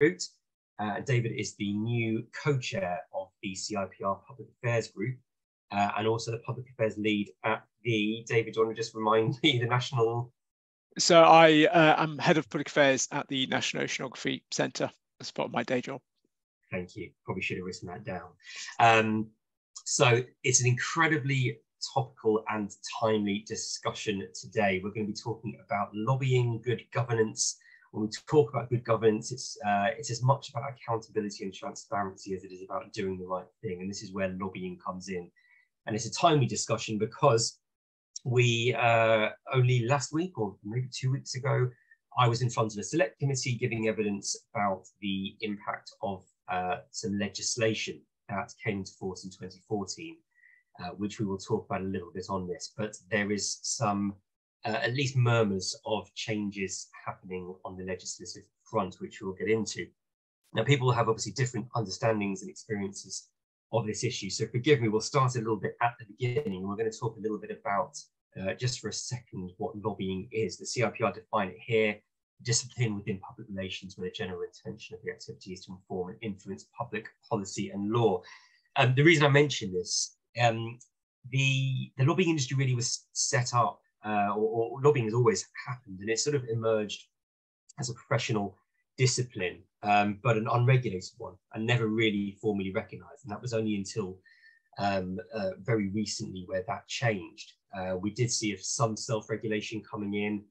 Uh, David is the new co-chair of the CIPR Public Affairs Group uh, and also the Public Affairs lead at the, David, do you want to just remind me, the National? So I uh, am head of public affairs at the National Oceanography Centre as part of my day job. Thank you. Probably should have written that down. Um, so it's an incredibly topical and timely discussion today. We're going to be talking about lobbying, good governance. When we talk about good governance, it's uh, it's as much about accountability and transparency as it is about doing the right thing. And this is where lobbying comes in. And it's a timely discussion because we uh, only last week or maybe two weeks ago, I was in front of a select committee giving evidence about the impact of uh, some legislation that came into force in 2014, uh, which we will talk about a little bit on this. But there is some, uh, at least murmurs of changes happening on the legislative front, which we'll get into. Now, people have obviously different understandings and experiences of this issue. So forgive me, we'll start a little bit at the beginning. We're going to talk a little bit about, uh, just for a second, what lobbying is. The CIPR define it here discipline within public relations where the general intention of the activity is to inform and influence public policy and law. Um, the reason I mention this, um, the, the lobbying industry really was set up, uh, or, or, lobbying has always happened, and it sort of emerged as a professional discipline, um, but an unregulated one, and never really formally recognized. And that was only until um, uh, very recently where that changed. Uh, we did see some self-regulation coming in,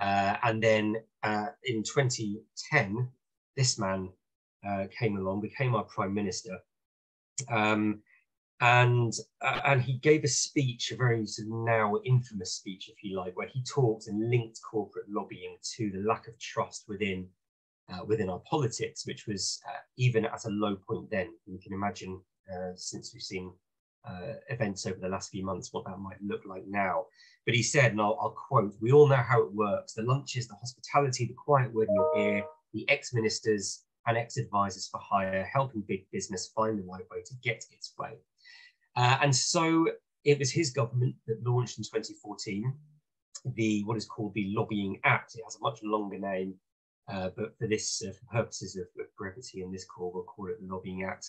uh, and then uh, in 2010, this man uh, came along, became our prime minister, um, and uh, and he gave a speech, a very sort of now infamous speech, if you like, where he talked and linked corporate lobbying to the lack of trust within uh, within our politics, which was uh, even at a low point then. You can imagine, since we've seen events over the last few months, what that might look like now. But he said, and I'll, I'll quote, we all know how it works. The lunches, the hospitality, the quiet word in your ear, the ex-ministers and ex-advisors for hire, helping big business find the right way to get its way. Uh, and so it was his government that launched in 2014 the what is called the Lobbying Act. It has a much longer name, uh, but for this, uh, for purposes of, of, brevity in this call, we'll call it the Lobbying Act.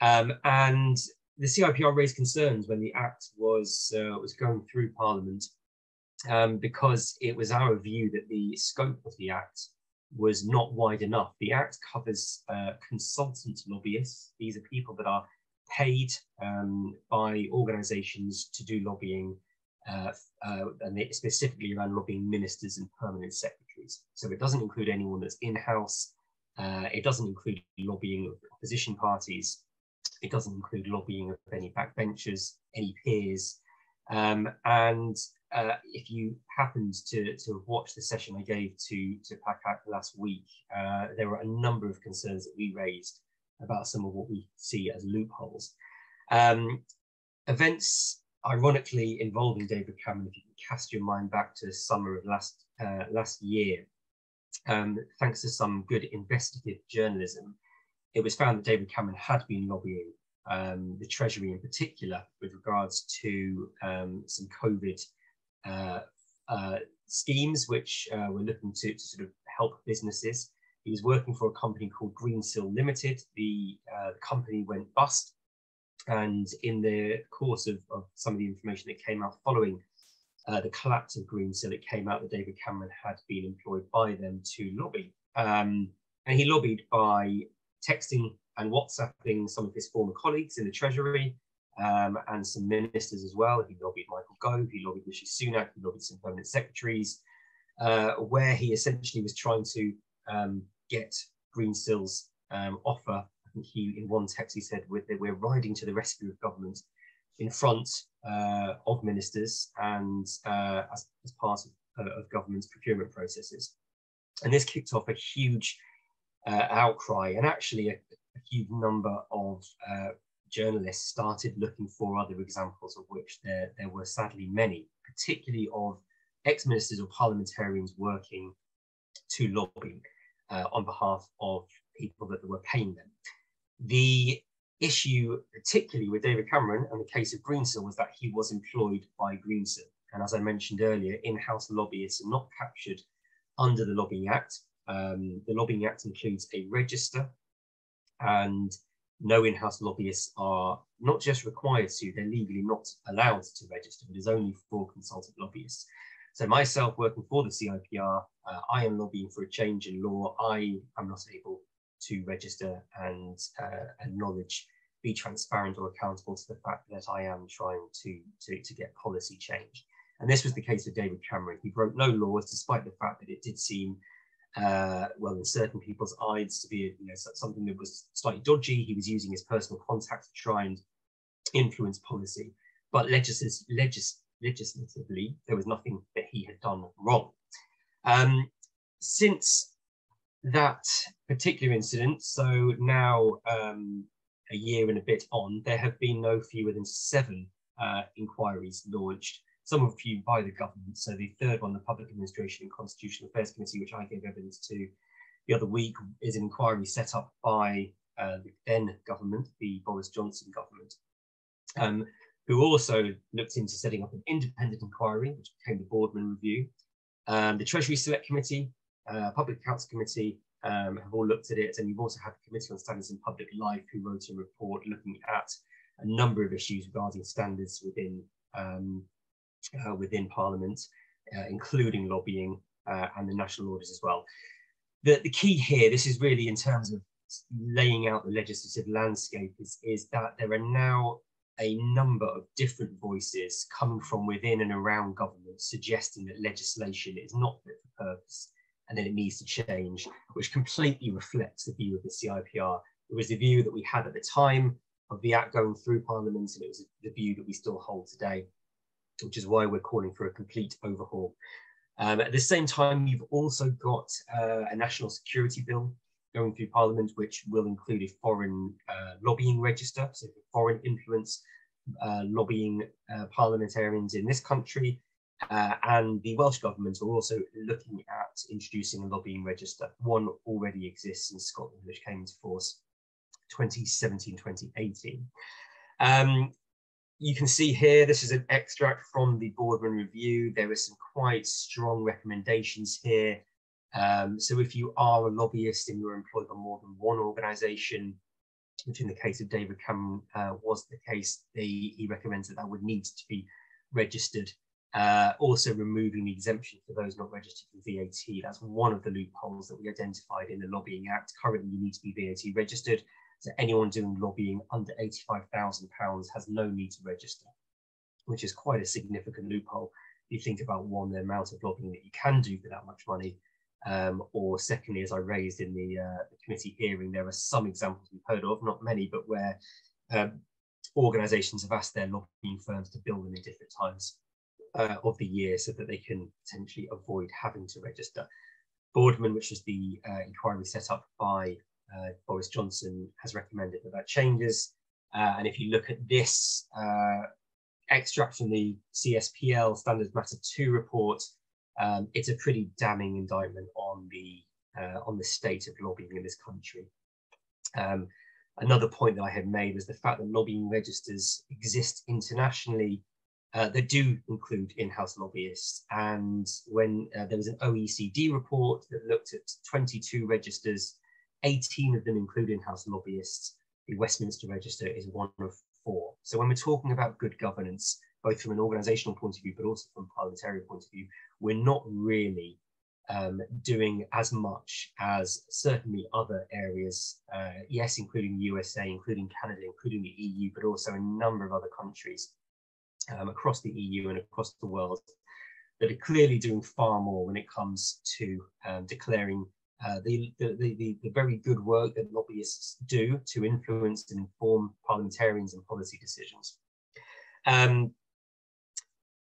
Um, and the CIPR raised concerns when the Act was uh, was going through Parliament um, because it was our view that the scope of the Act was not wide enough. The Act covers uh, consultant lobbyists. These are people that are paid um, by organisations to do lobbying, uh, uh, and specifically around lobbying ministers and permanent secretaries. So it doesn't include anyone that's in-house. Uh, it doesn't include lobbying of opposition parties. It doesn't include lobbying of any backbenchers, any peers. Um, and uh, if you happened to, to watch the session I gave to, to PACAC last week, uh, there were a number of concerns that we raised about some of what we see as loopholes. Um, events, ironically, involving David Cameron, if you can cast your mind back to summer of last, uh, last year, um, thanks to some good investigative journalism, it was found that David Cameron had been lobbying um, the Treasury in particular with regards to um, some COVID uh, uh, schemes which uh, were looking to, to, sort of help businesses. He was working for a company called Greensill Limited. The, uh, company went bust. And in the course of, of, some of the information that came out following uh, the collapse of Greensill, it came out that David Cameron had been employed by them to lobby. Um, and he lobbied by texting and WhatsApping some of his former colleagues in the Treasury um, and some ministers as well. He lobbied Michael Gove, he lobbied Rishi Sunak, he lobbied some permanent secretaries, uh, where he essentially was trying to um, get Greensill's um, offer. I think he, in one text, he said, we're, we're riding to the rescue of government in front uh, of ministers and uh, as, as, part of, uh, of government's procurement processes. And this kicked off a huge uh, outcry and actually a, a huge number of uh, journalists started looking for other examples of which there, there were sadly many, particularly of ex-ministers or parliamentarians working to lobby uh, on behalf of people that were paying them. The issue, particularly with David Cameron and the case of Greensill, was that he was employed by Greensill. And as I mentioned earlier, in-house lobbyists are not captured under the Lobbying Act. Um, the Lobbying Act includes a register, and no in-house lobbyists are not just required to, they're legally not allowed to register. It is only for consultant lobbyists. So myself working for the CIPR, uh, I am lobbying for a change in law. I am not able to register and uh, acknowledge, be transparent or accountable to the fact that I am trying to, to, to get policy change. And this was the case with David Cameron. He broke no laws, despite the fact that it did seem, uh, well, in certain people's eyes, to be you know, something that was slightly dodgy. He was using his personal contacts to try and influence policy. But legis legis legislatively, there was nothing that he had done wrong. Um, since that particular incident, so now um, a year and a bit on, there have been no fewer than seven uh, inquiries launched, some of you by the government. So the third one, the Public Administration and Constitutional Affairs Committee, which I gave evidence to the other week, is an inquiry set up by uh, the then government, the Boris Johnson government, um, who also looked into setting up an independent inquiry, which became the Boardman Review. Um, the Treasury Select Committee, uh, Public Accounts Committee um, have all looked at it, and you've also had the Committee on Standards in Public Life, who wrote a report looking at a number of issues regarding standards within um, uh, within Parliament, uh, including lobbying uh, and the national orders as well. The, the key here, this is really in terms of laying out the legislative landscape, is, is that there are now a number of different voices coming from within and around government suggesting that legislation is not fit for purpose and that it needs to change, which completely reflects the view of the CIPR. It was the view that we had at the time of the Act going through Parliament, and it was the view that we still hold today, which is why we're calling for a complete overhaul. Um, at the same time, you've also got uh, a national security bill going through Parliament, which will include a foreign uh, lobbying register, so foreign influence uh, lobbying uh, parliamentarians in this country. Uh, and the Welsh Government are also looking at introducing a lobbying register. One already exists in Scotland, which came into force 2017 2018. Um, you can see here, this is an extract from the Boardman Review. There are some quite strong recommendations here um, so if you are a lobbyist and you're employed by more than one organisation, which in the case of David Cameron uh, was the case, they, he recommends that that would need to be registered. Uh, also removing the exemption for those not registered for VAT. That's one of the loopholes that we identified in the Lobbying Act. Currently, you need to be VAT registered. So anyone doing lobbying under £85,000 has no need to register, which is quite a significant loophole. If you think about one, the amount of lobbying that you can do for that much money, um, or secondly, as I raised in the, uh, the, committee hearing, there are some examples we've heard of, not many, but where um, organisations have asked their lobbying firms to bill them in different times uh, of the year so that they can potentially avoid having to register. Boardman, which is the uh, inquiry set up by uh, Boris Johnson, has recommended that that changes. Uh, and if you look at this uh, extract from the CSPL Standards Matter 2 report, um, it's a pretty damning indictment on the uh, on the state of lobbying in this country. Um, another point that I had made was the fact that lobbying registers exist internationally uh, that do include in-house lobbyists. And when uh, there was an OECD report that looked at 22 registers, 18 of them include in-house lobbyists. The Westminster Register is one of four. So when we're talking about good governance, both from an organizational point of view, but also from a parliamentarian point of view, we're not really um, doing as much as certainly other areas, uh, yes, including USA, including Canada, including the EU, but also a number of other countries um, across the EU and across the world that are clearly doing far more when it comes to um, declaring uh, the, the, the, the, very good work that lobbyists do to influence and inform parliamentarians and policy decisions. Um,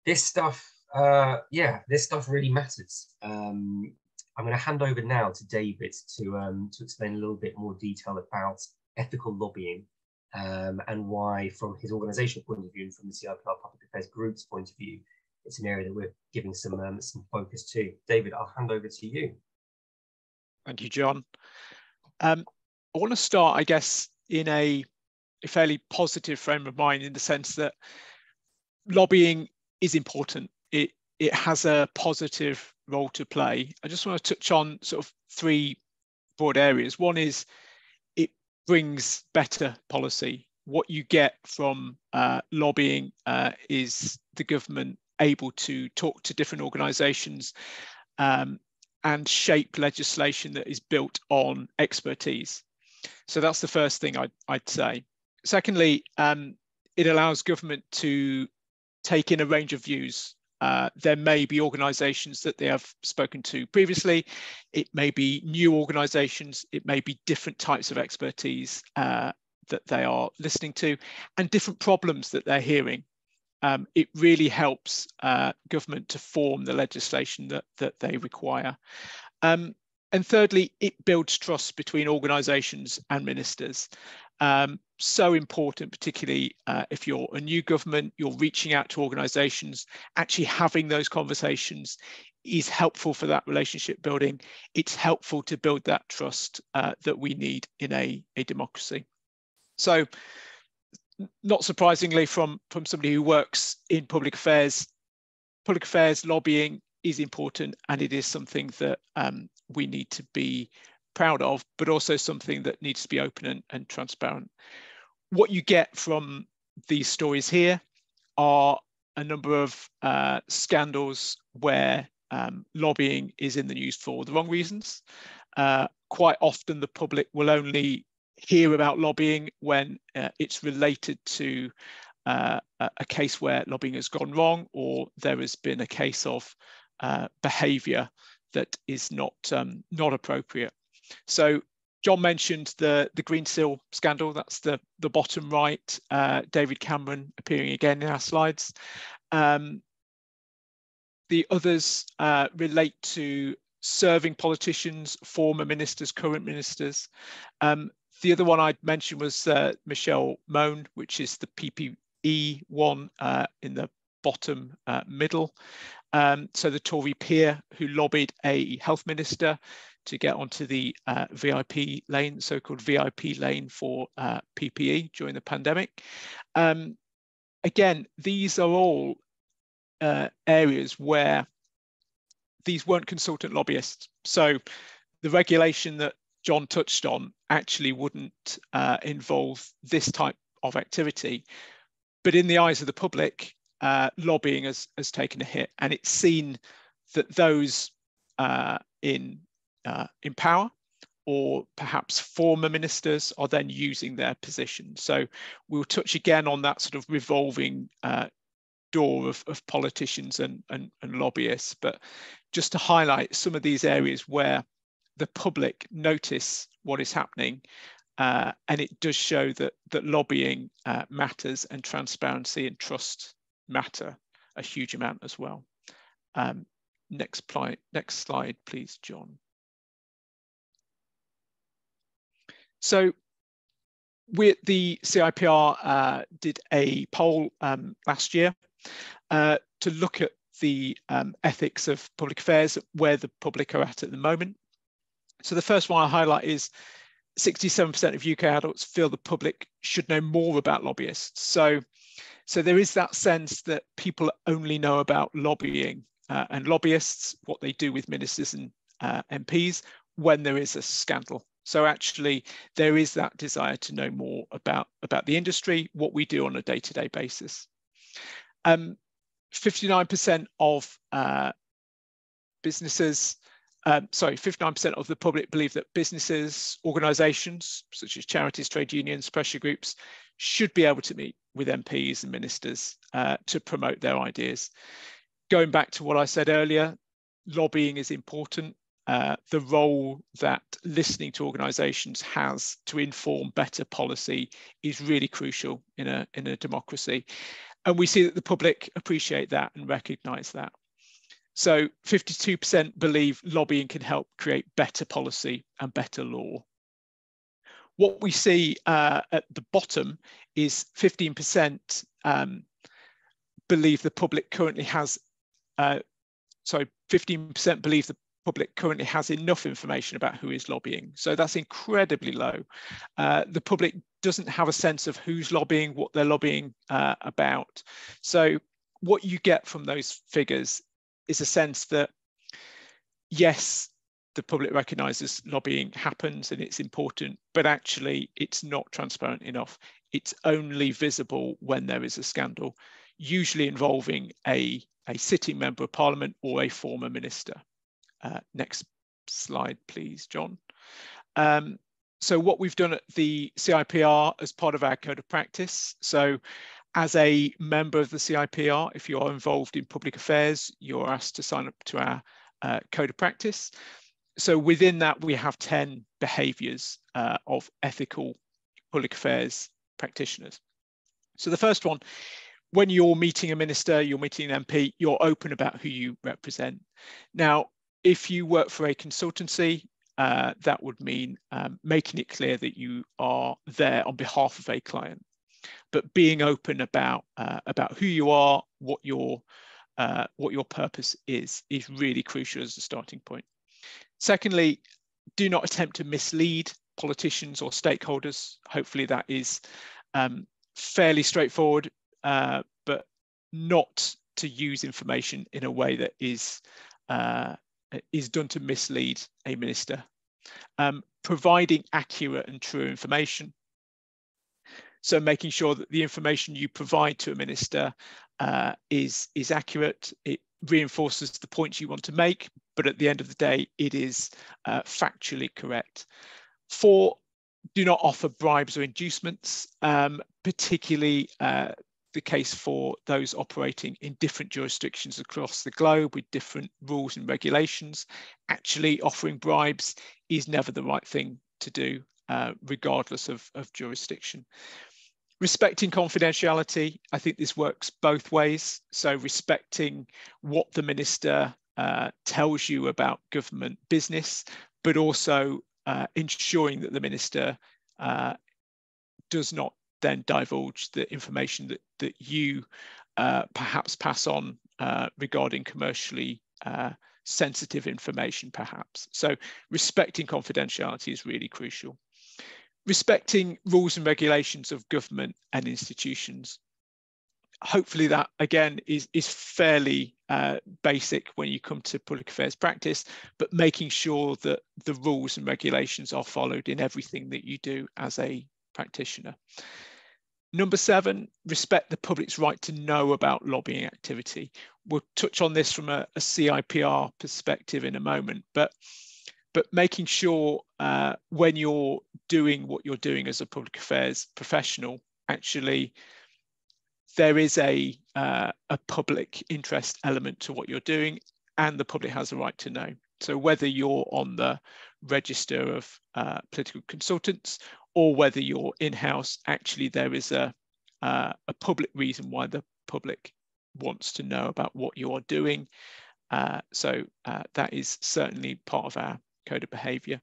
this stuff, uh, yeah, this stuff really matters. Um, I'm going to hand over now to David to um, to explain a little bit more detail about ethical lobbying um, and why, from his organisational point of view and from the CIPR Public Affairs Group's point of view, it's an area that we're giving some um, some focus to. David, I'll hand over to you. Thank you, Jon. Um, I want to start, I guess, in a, a fairly positive frame of mind in the sense that lobbying is important. It it has a positive role to play. I just want to touch on sort of three broad areas. One is it brings better policy. What you get from uh, lobbying uh, is the government able to talk to different organisations um, and shape legislation that is built on expertise. So that's the first thing I'd, I'd say. Secondly, um, it allows government to take in a range of views. Uh, there may be organisations that they have spoken to previously. It may be new organisations. It may be different types of expertise uh, that they are listening to and different problems that they're hearing. Um, it really helps uh, government to form the legislation that, that they require. Um, and thirdly, it builds trust between organisations and ministers. Um, so important, particularly uh, if you're a new government, you're reaching out to organisations, actually having those conversations is helpful for that relationship building. It's helpful to build that trust uh, that we need in a, a democracy. So not surprisingly from, from somebody who works in public affairs, public affairs lobbying is important and it is something that um, we need to be proud of, but also something that needs to be open and, and transparent. What you get from these stories here are a number of uh, scandals where um, lobbying is in the news for the wrong reasons. Uh, quite often the public will only hear about lobbying when uh, it's related to uh, a case where lobbying has gone wrong or there has been a case of uh, behavior that is not um, not appropriate. So Jon mentioned the the Greensill scandal. That's the the bottom right. Uh, David Cameron appearing again in our slides. Um, the others uh, relate to serving politicians, former ministers, current ministers. Um, the other one I'd mentioned was uh, Michelle Mone, which is the PPE one uh, in the bottom uh, middle. Um, so the Tory peer who lobbied a health minister to get onto the uh, VIP lane, so-called VIP lane for uh, PPE during the pandemic. Um, again, these are all uh, areas where these weren't consultant lobbyists. So the regulation that Jon touched on actually wouldn't uh, involve this type of activity. But in the eyes of the public, uh, lobbying has, has taken a hit, and it's seen that those uh, in uh, in power or perhaps former ministers are then using their position. So we'll touch again on that sort of revolving uh, door of, of politicians and, and, and lobbyists, but just to highlight some of these areas where the public notice what is happening uh, and it does show that that lobbying uh, matters and transparency and trust matter a huge amount as well. Um, next, next slide, please, Jon. So we the CIPR uh, did a poll um, last year uh, to look at the um, ethics of public affairs, where the public are at at the moment. So the first one I highlight is 67% of UK adults feel the public should know more about lobbyists. So so there is that sense that people only know about lobbying uh, and lobbyists, what they do with ministers and uh, MPs when there is a scandal. So actually, there is that desire to know more about, about the industry, what we do on a day-to-day -day basis. 59% um, of uh, businesses um, sorry, 59% of the public believe that businesses, organisations such as charities, trade unions, pressure groups should be able to meet with MPs and ministers uh, to promote their ideas. Going back to what I said earlier, lobbying is important. Uh, the role that listening to organisations has to inform better policy is really crucial in a, in a democracy. And we see that the public appreciate that and recognise that. So 52% believe lobbying can help create better policy and better law. What we see uh, at the bottom is 15% um, believe the public currently has, uh, sorry, 15% believe the public currently has enough information about who is lobbying. So that's incredibly low. Uh, the public doesn't have a sense of who's lobbying, what they're lobbying uh, about. So what you get from those figures is a sense that yes, the public recognises lobbying happens and it's important, but actually it's not transparent enough. It's only visible when there is a scandal, usually involving a, a sitting member of parliament or a former minister. Uh, next slide, please, Jon. Um, so what we've done at the CIPR as part of our code of practice. So as a member of the CIPR, if you are involved in public affairs, you're asked to sign up to our uh, code of practice. So within that, we have 10 behaviors uh, of ethical public affairs practitioners. So the first one, when you're meeting a minister, you're meeting an MP, you're open about who you represent. Now, if you work for a consultancy, uh, that would mean um, making it clear that you are there on behalf of a client, but being open about uh, about who you are, what your uh, what your purpose is, is really crucial as a starting point. Secondly, do not attempt to mislead politicians or stakeholders. Hopefully that is um, fairly straightforward, uh, but not to use information in a way that is uh, is done to mislead a minister. Um, providing accurate and true information. So making sure that the information you provide to a minister uh, is, is accurate, it reinforces the points you want to make, but at the end of the day, it is uh, factually correct. Four, do not offer bribes or inducements, um, particularly uh, the case for those operating in different jurisdictions across the globe with different rules and regulations. Actually offering bribes is never the right thing to do, uh, regardless of, of jurisdiction. Respecting confidentiality, I think this works both ways. So respecting what the minister uh, tells you about government business, but also uh, ensuring that the minister uh, does not then divulge the information that, that you uh, perhaps pass on uh, regarding commercially uh, sensitive information, perhaps. So respecting confidentiality is really crucial. Respecting rules and regulations of government and institutions. Hopefully that, again, is, is fairly uh, basic when you come to public affairs practice, but making sure that the rules and regulations are followed in everything that you do as a practitioner. Number seven, respect the public's right to know about lobbying activity. We'll touch on this from a, a CIPR perspective in a moment, but but making sure uh, when you're doing what you're doing as a public affairs professional, actually there is a uh, a public interest element to what you're doing, and the public has a right to know. So whether you're on the register of uh, political consultants or whether you're in-house, actually there is a, uh, a public reason why the public wants to know about what you are doing. Uh, so uh, that is certainly part of our code of behaviour.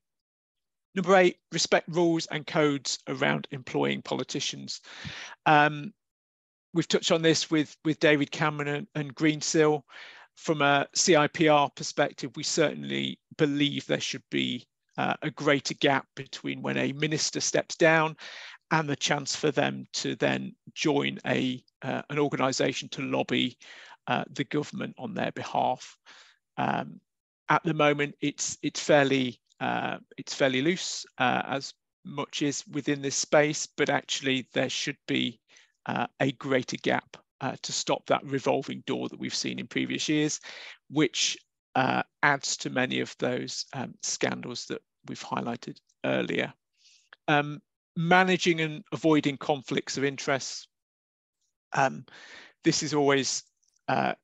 Number eight, respect rules and codes around employing politicians. Um, we've touched on this with, with David Cameron and, and Greensill. From a CIPR perspective, we certainly believe there should be uh, a greater gap between when a minister steps down and the chance for them to then join a uh, an organisation to lobby uh, the government on their behalf. Um, at the moment, it's it's fairly uh, it's fairly loose uh, as much is within this space, but actually there should be uh, a greater gap to stop that revolving door that we've seen in previous years, which uh, adds to many of those um, scandals that we've highlighted earlier. Um, managing and avoiding conflicts of interest. Um, this is always uh,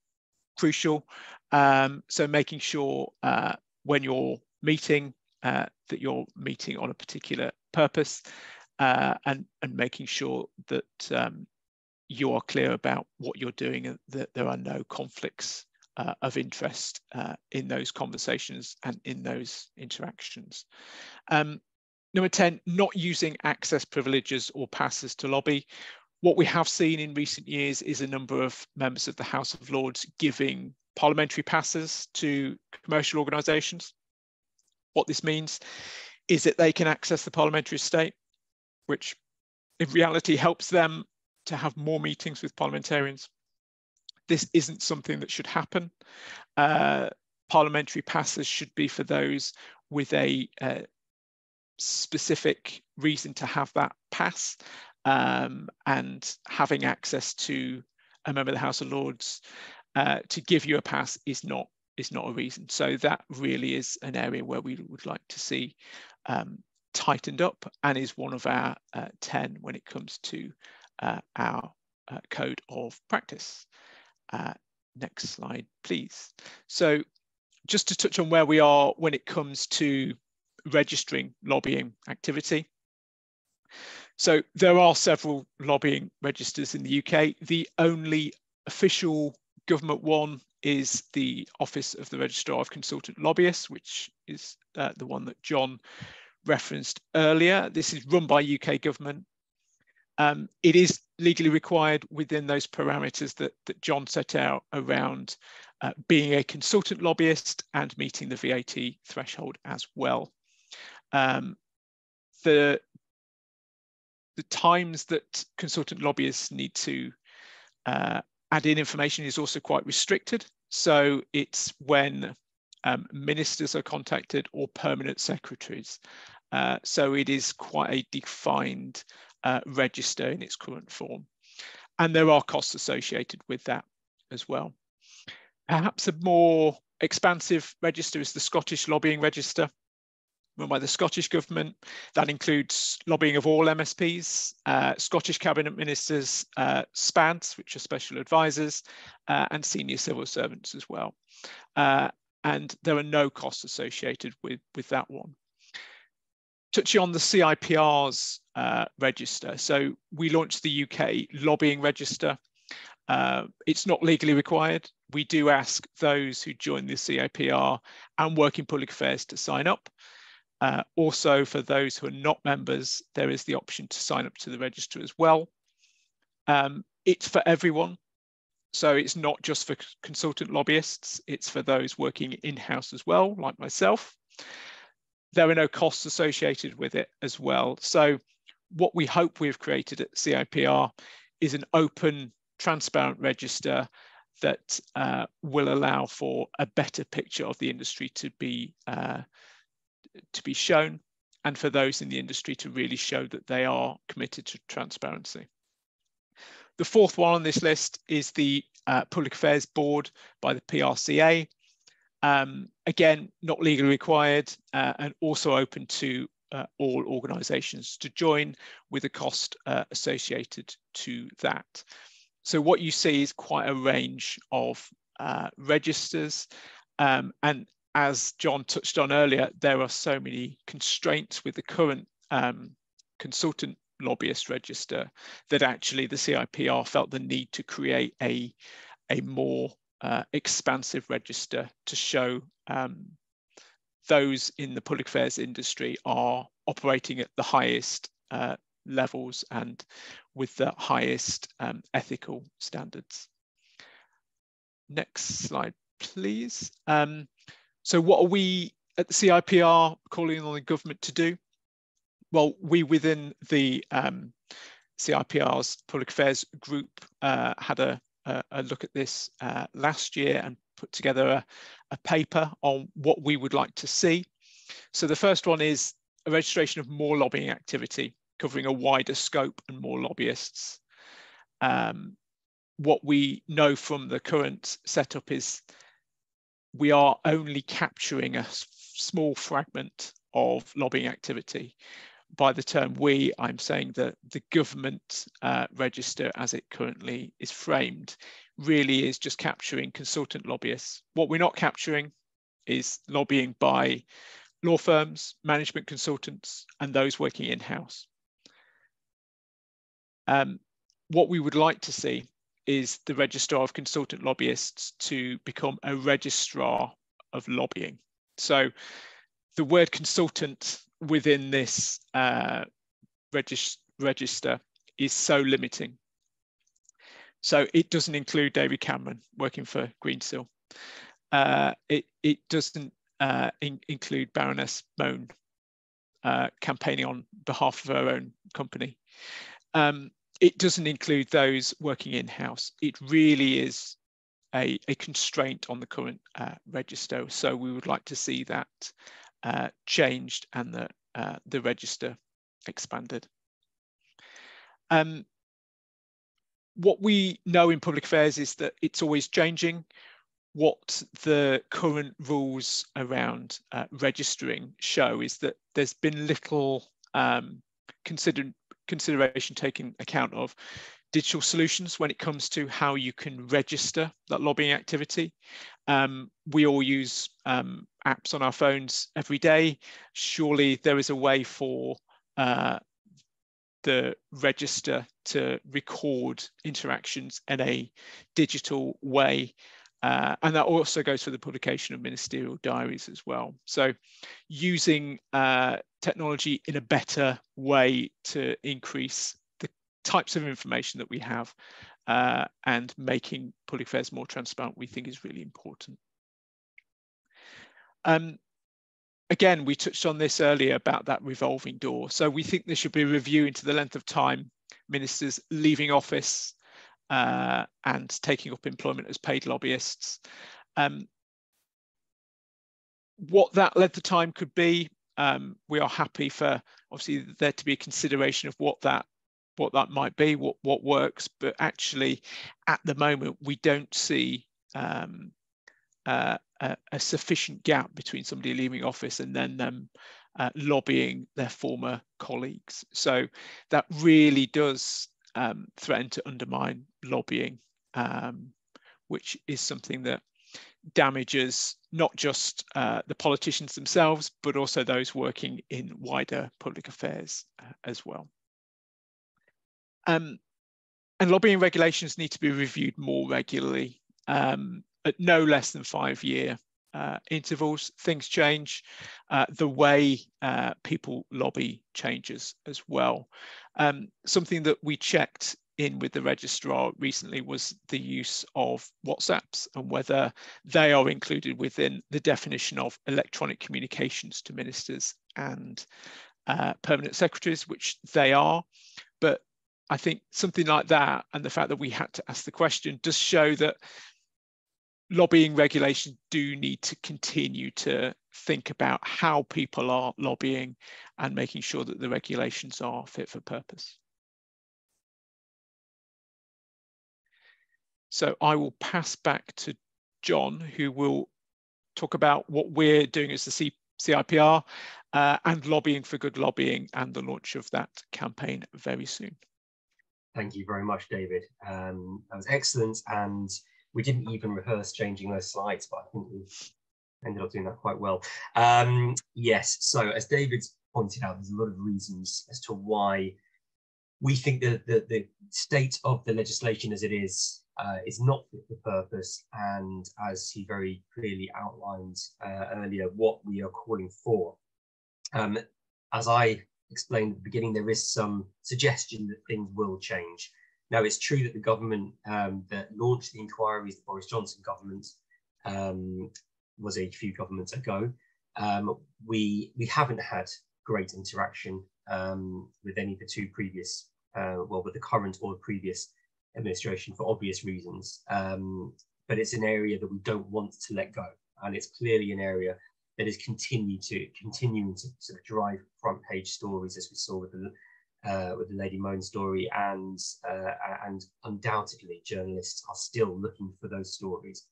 crucial. Um, so making sure uh, when you're meeting uh, that you're meeting on a particular purpose uh, and, and making sure that um, you are clear about what you're doing and that there are no conflicts uh, of interest uh, in those conversations and in those interactions. Um, number 10, not using access privileges or passes to lobby. What we have seen in recent years is a number of members of the House of Lords giving parliamentary passes to commercial organisations. What this means is that they can access the parliamentary estate, which in reality helps them to have more meetings with parliamentarians, this isn't something that should happen. Uh, parliamentary passes should be for those with a uh, specific reason to have that pass um, and having access to a member of the House of Lords uh, to give you a pass is not is not a reason. So that really is an area where we would like to see um, tightened up and is one of our uh, 10 when it comes to our uh, code of practice. Uh, next slide, please. So just to touch on where we are when it comes to registering lobbying activity. So there are several lobbying registers in the UK. The only official government one is the Office of the Registrar of Consultant Lobbyists, which is uh, the one that Jon referenced earlier. This is run by UK government. Um, it is legally required within those parameters that, that Jon set out around uh, being a consultant lobbyist and meeting the VAT threshold as well. Um, the, the times that consultant lobbyists need to uh, add in information is also quite restricted. So it's when um, ministers are contacted or permanent secretaries. Uh, so it is quite a defined uh, register in its current form. And there are costs associated with that as well. Perhaps a more expansive register is the Scottish Lobbying Register, run by the Scottish Government. That includes lobbying of all MSPs, uh, Scottish Cabinet Ministers, uh, SPADs, which are special advisors, uh, and senior civil servants as well. Uh, and there are no costs associated with, with that one touching on the CIPR's uh, register. So we launched the UK lobbying register. Uh, it's not legally required. We do ask those who join the CIPR and work in public affairs to sign up. Uh, also, for those who are not members, there is the option to sign up to the register as well. Um, it's for everyone. So it's not just for consultant lobbyists, it's for those working in-house as well, like myself there are no costs associated with it as well. So what we hope we've created at CIPR is an open, transparent register that uh, will allow for a better picture of the industry to be uh, to be shown and for those in the industry to really show that they are committed to transparency. The fourth one on this list is the uh, Public Affairs Board by the PRCA. Um, again, not legally required uh, and also open to uh, all organisations to join with a cost uh, associated to that. So what you see is quite a range of uh, registers um, and as Jon touched on earlier, there are so many constraints with the current um, consultant lobbyist register that actually the CIPR felt the need to create a, a more uh, expansive register to show um, those in the public affairs industry are operating at the highest uh, levels and with the highest um, ethical standards. Next slide, please. Um, so what are we at the CIPR calling on the government to do? Well, we within the um, CIPR's public affairs group uh, had a a, a look at this uh, last year and put together a, a paper on what we would like to see. So the first one is a registration of more lobbying activity, covering a wider scope and more lobbyists. Um, what we know from the current setup is we are only capturing a small fragment of lobbying activity by the term we, I'm saying that the government uh, register as it currently is framed really is just capturing consultant lobbyists. What we're not capturing is lobbying by law firms, management consultants, and those working in-house. Um, what we would like to see is the registrar of consultant lobbyists to become a registrar of lobbying. So the word consultant within this uh, regis register is so limiting. So it doesn't include David Cameron working for Greensill. Uh, it, it doesn't uh, in, include Baroness Mone uh, campaigning on behalf of her own company. Um, it doesn't include those working in-house. It really is a, a constraint on the current uh, register. So we would like to see that uh, changed and the, uh, the register expanded. Um, what we know in public affairs is that it's always changing. What the current rules around uh, registering show is that there's been little um, consider consideration taken account of digital solutions when it comes to how you can register that lobbying activity. Um, we all use um, apps on our phones every day. Surely there is a way for uh, the register to record interactions in a digital way. Uh, and that also goes for the publication of ministerial diaries as well. So using uh, technology in a better way to increase the types of information that we have uh, and making public affairs more transparent, we think is really important. Um, again, we touched on this earlier about that revolving door. So we think there should be a review into the length of time ministers leaving office uh, and taking up employment as paid lobbyists. Um, what that length of time could be, um, we are happy for obviously there to be a consideration of what that what that might be, what what works. But actually, at the moment, we don't see um, uh, a, a, sufficient gap between somebody leaving office and then them uh, lobbying their former colleagues. So that really does um, threaten to undermine lobbying, um, which is something that damages not just uh, the politicians themselves, but also those working in wider public affairs uh, as well. Um, and lobbying regulations need to be reviewed more regularly. Um, at no less than five year uh, intervals. Things change. Uh, the way uh, people lobby changes as well. Um, something that we checked in with the registrar recently was the use of WhatsApps and whether they are included within the definition of electronic communications to ministers and uh, permanent secretaries, which they are. But I think something like that and the fact that we had to ask the question does show that lobbying regulations do need to continue to think about how people are lobbying and making sure that the regulations are fit for purpose. So I will pass back to Jon, who will talk about what we're doing as the C CIPR uh, and lobbying for good lobbying and the launch of that campaign very soon. Thank you very much, David. Um, that was excellent. And we didn't even rehearse changing those slides, but I think we ended up doing that quite well. Um, yes, so as David's pointed out, there's a lot of reasons as to why we think that the, the state of the legislation as it is uh, is not fit for purpose. And as he very clearly outlined uh, earlier, what we are calling for. Um, as I explained at the beginning, there is some suggestion that things will change. Now, it's true that the government um, that launched the inquiries, the Boris Johnson government, um, was a few governments ago. Um, we we haven't had great interaction um, with any of the two previous, uh, well, with the current or the previous administration for obvious reasons. Um, but it's an area that we don't want to let go, and it's clearly an area that is continue to continuing to sort of drive front page stories, as we saw with the uh, with the Lady Mone story, and uh, and undoubtedly journalists are still looking for those stories.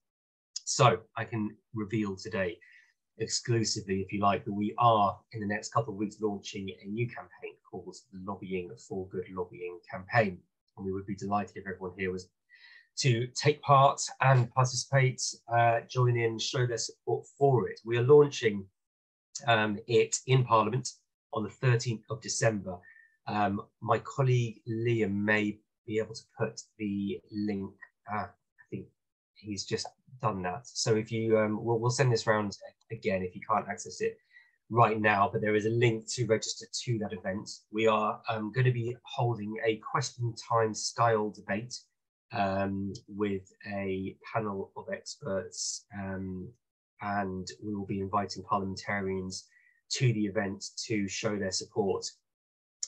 So I can reveal today, exclusively, if you like, that we are in the next couple of weeks launching a new campaign called the Lobbying for Good Lobbying campaign, and we would be delighted if everyone here was to take part and participate, uh, join in, show their support for it. We are launching um, it in Parliament on the 13th of December um, my colleague Liam may be able to put the link. Uh, I think he's just done that. So if you, um, we'll, we'll send this round again if you can't access it right now, but there is a link to register to that event. We are um, going to be holding a question time style debate um, with a panel of experts, um, and we will be inviting parliamentarians to the event to show their support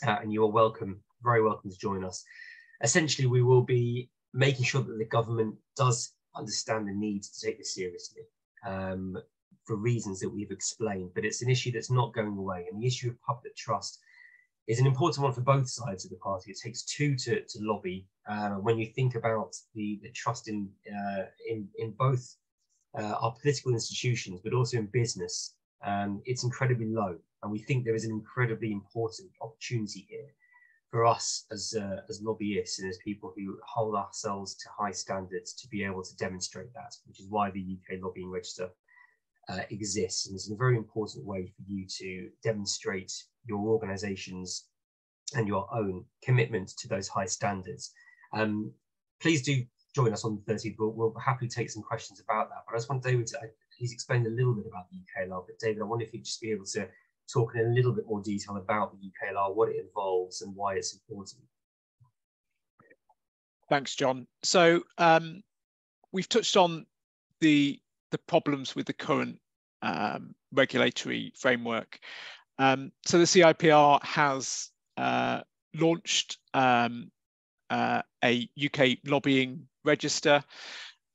uh, and you are welcome, very welcome to join us. Essentially, we will be making sure that the government does understand the need to take this seriously um, for reasons that we've explained. But it's an issue that's not going away. And the issue of public trust is an important one for both sides of the party. It takes two to, to lobby. Uh, when you think about the, the trust in, uh, in, in both uh, our political institutions, but also in business, um, it's incredibly low. And we think there is an incredibly important opportunity here for us as, uh, as lobbyists and as people who hold ourselves to high standards to be able to demonstrate that, which is why the UK Lobbying Register uh, exists. And it's a very important way for you to demonstrate your organization's and your own commitment to those high standards. Um, please do join us on the 30th. We'll, we'll happily take some questions about that. But I just want David to, he's explained a little bit about the UKLR, but David, I wonder if you'd just be able to talk in a little bit more detail about the UKLR, what it involves and why it's important. Thanks, Jon. So um, we've touched on the the problems with the current um, regulatory framework. Um, so the CIPR has uh, launched um, uh, a UK lobbying register.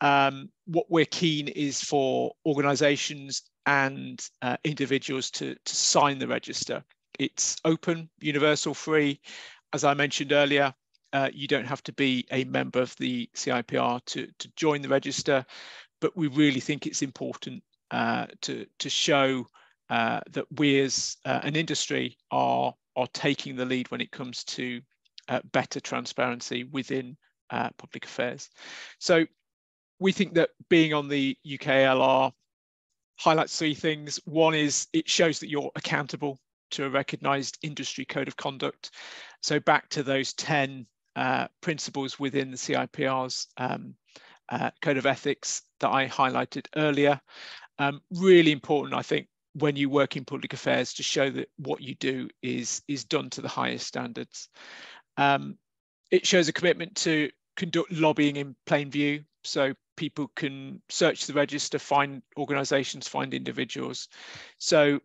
Um, what we're keen is for organisations and uh, individuals to, to sign the register. It's open, universal, free. As I mentioned earlier, uh, you don't have to be a member of the CIPR to, to join the register, but we really think it's important uh, to, to show uh, that we as uh, an industry are, are taking the lead when it comes to uh, better transparency within uh, public affairs. So we think that being on the UKLR highlights three things. One is it shows that you're accountable to a recognized industry code of conduct. So back to those 10 uh, principles within the CIPR's um, uh, code of ethics that I highlighted earlier. Um, really important, I think, when you work in public affairs to show that what you do is, is done to the highest standards. Um, it shows a commitment to conduct lobbying in plain view. So people can search the register, find organizations, find individuals. So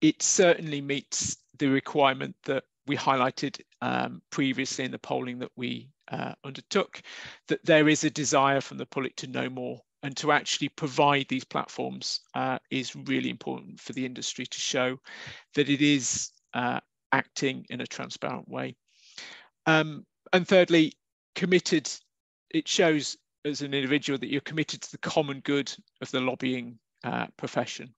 it certainly meets the requirement that we highlighted um, previously in the polling that we uh, undertook, that there is a desire from the public to know more and to actually provide these platforms uh, is really important for the industry to show that it is uh, acting in a transparent way. Um, and thirdly, committed, it shows as an individual that you're committed to the common good of the lobbying uh, profession.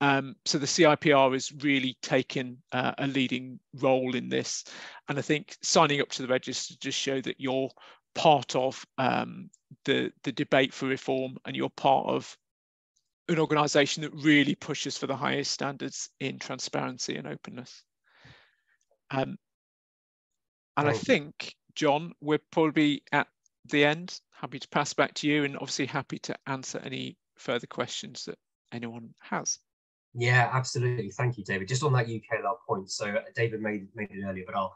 Um, so the CIPR has really taken uh, a leading role in this. And I think signing up to the register just show that you're part of um, the, the debate for reform and you're part of an organisation that really pushes for the highest standards in transparency and openness. Um, and I think, Jon, we're probably at the end. Happy to pass back to you and obviously happy to answer any further questions that anyone has. Yeah, absolutely. Thank you, David. Just on that UKLR point, so uh, David made, made it earlier, but I'll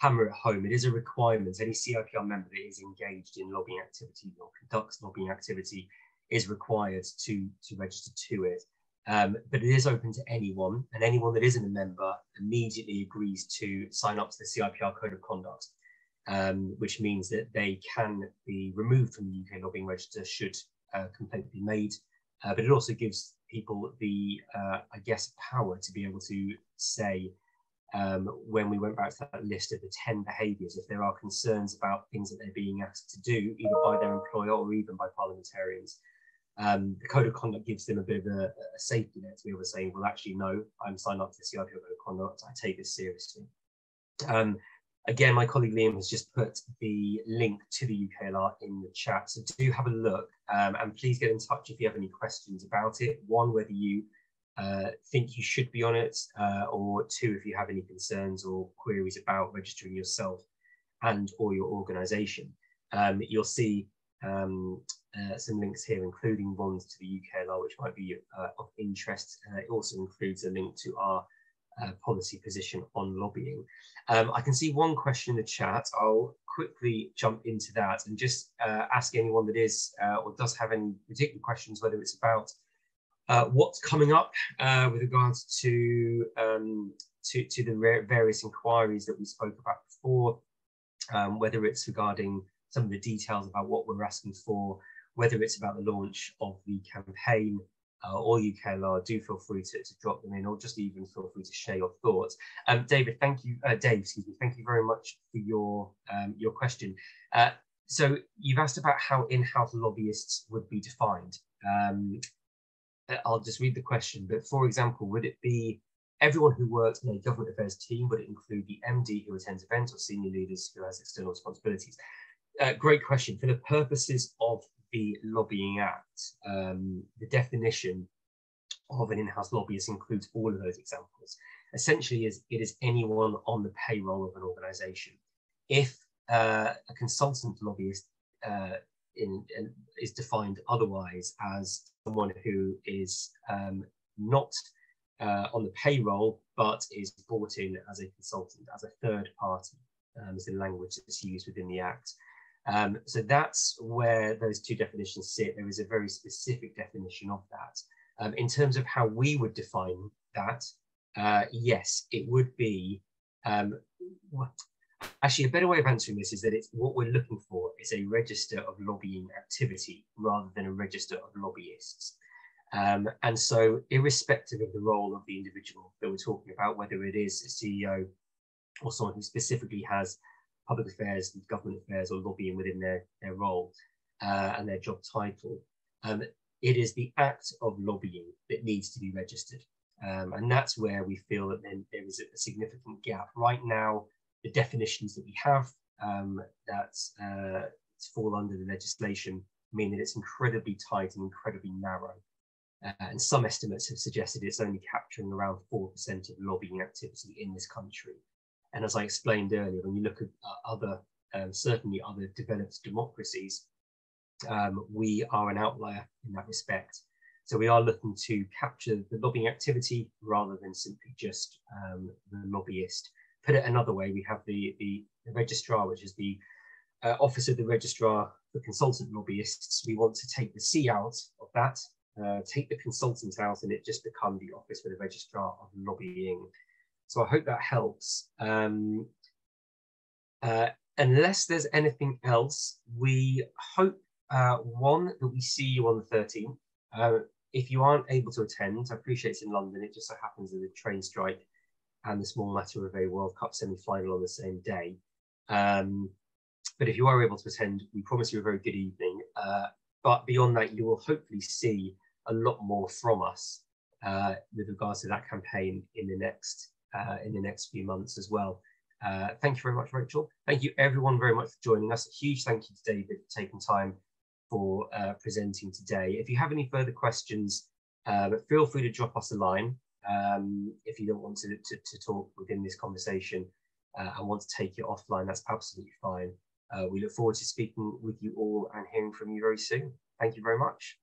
hammer it home. It is a requirement. Any CIPR member that is engaged in lobbying activity or conducts lobbying activity is required to, to register to it. Um, but it is open to anyone, and anyone that isn't a member immediately agrees to sign up to the CIPR Code of Conduct, um, which means that they can be removed from the UK lobbying register should a complaint be made. Uh, but it also gives people the, uh, I guess, power to be able to say, um, when we went back to that list of the 10 behaviours, if there are concerns about things that they're being asked to do, either by their employer or even by parliamentarians, um, the code of conduct gives them a bit of a, a, safety net to be able to say, well, actually, no, I'm signed up to the code of conduct. I take this seriously. Um, again, my colleague Liam has just put the link to the UKLR in the chat. So do have a look um, and please get in touch if you have any questions about it. One, whether you uh, think you should be on it, uh, or two, if you have any concerns or queries about registering yourself and or your organization. Um, you'll see um, uh, some links here, including ones to the UKLR, which might be uh, of interest. Uh, it also includes a link to our policy position on lobbying. Um, I can see one question in the chat. I'll quickly jump into that and just ask anyone that is or does have any particular questions, whether it's about what's coming up with regards to, um, to, to the various inquiries that we spoke about before, um, whether it's regarding some of the details about what we're asking for, whether it's about the launch of the campaign uh, or UKLR, do feel free to, to drop them in or just even feel free to share your thoughts. Um, David, thank you, uh, Dave, excuse me, thank you very much for your, um, your question. Uh, so you've asked about how in-house lobbyists would be defined. Um, I'll just read the question, but for example, would it be everyone who works in a government affairs team? Would it include the MD who attends events or senior leaders who has external responsibilities? Uh, great question. For the purposes of the Lobbying Act, um, the definition of an in-house lobbyist includes all of those examples. Essentially, is it is anyone on the payroll of an organisation. If uh, a consultant lobbyist uh, in, in, is defined otherwise as someone who is um, not uh, on the payroll, but is brought in as a consultant, as a third party, um, is the language that's used within the Act. Um, so that's where those two definitions sit. There is a very specific definition of that. Um, in terms of how we would define that, uh, yes, it would be. Actually, a better way of answering this is that it's what we're looking for is a register of lobbying activity rather than a register of lobbyists. Um, and so, irrespective of the role of the individual that we're talking about, whether it is a CEO or someone who specifically has public affairs, government affairs, or lobbying within their, their role uh, and their job title, um, it is the act of lobbying that needs to be registered. Um, and that's where we feel that then there is a significant gap. Right now, the definitions that we have um, that uh, fall under the legislation mean that it's incredibly tight and incredibly narrow. Uh, and some estimates have suggested it's only capturing around 4% of lobbying activity in this country. And as I explained earlier, when you look at uh, other, um, certainly other developed democracies, um, we are an outlier in that respect. So we are looking to capture the lobbying activity rather than simply just um, the lobbyist. Put it another way, we have the, the, the registrar, which is the uh, office of the registrar for consultant lobbyists. We want to take the C out of that, uh, take the consultant out, and it just become the office for the registrar of lobbying. So I hope that helps. Um, uh, unless there's anything else, we hope uh, one that we see you on the 13th. Uh, if you aren't able to attend, I appreciate it's in London. It just so happens that the train strike and the small matter of a World Cup semi-final on the same day. Um, but if you are able to attend, we promise you a very good evening. Uh, but beyond that, you will hopefully see a lot more from us uh, with regards to that campaign in the next uh, in the next few months as well. Uh, thank you very much, Rachel. Thank you everyone very much for joining us. A huge thank you to David for taking time for uh, presenting today. If you have any further questions, um, feel free to drop us a line um, if you don't want to, to, to talk within this conversation uh, and want to take it offline, that's absolutely fine. Uh, we look forward to speaking with you all and hearing from you very soon. Thank you very much.